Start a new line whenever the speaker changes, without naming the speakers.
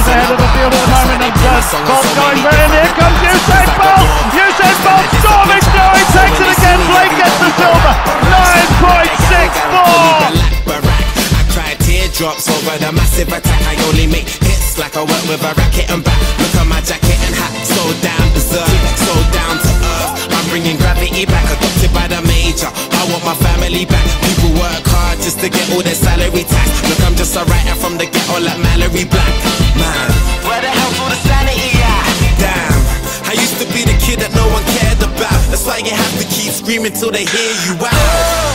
he's ahead of the field at the moment. And uh, Bolt going very near. comes Usain Bolt. Usain Bolt storming through. He takes it again. Blake gets the silver. 9.64
Teardrops over the massive attack I only make hits like I work with a racket and back Look at my jacket and hat. So down berserk, so down to earth. I'm bringing gravity back. Adopted by the I want my family back. People work hard just to get all their salary tax. Look I'm just a writer from the ghetto like Mallory Black. Man, where the hell's all the sanity at? Damn. I used to be the kid that no one cared about. That's why you have to keep screaming till they hear you out